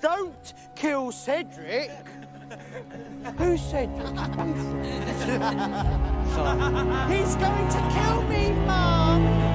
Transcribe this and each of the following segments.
Don't kill Cedric. Who said He's going to kill me, Mum!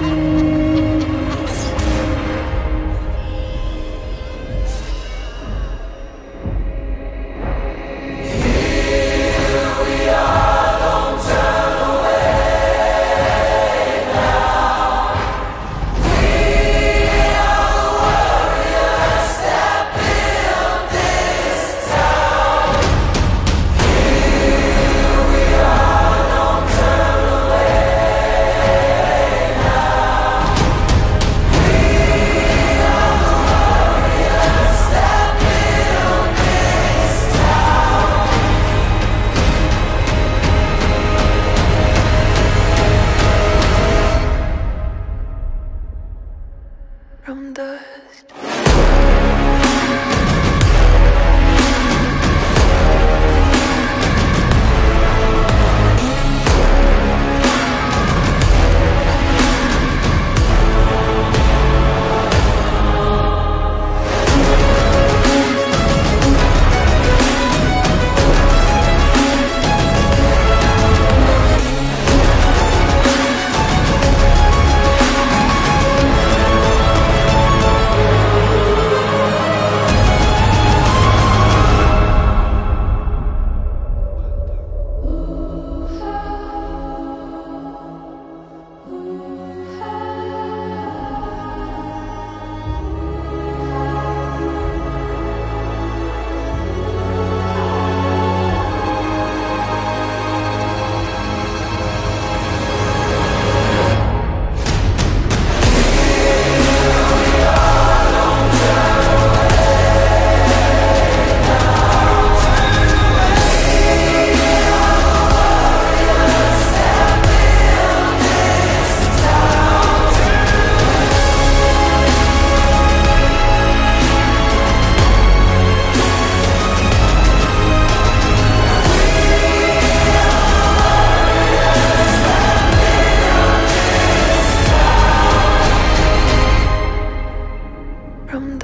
you.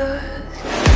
good.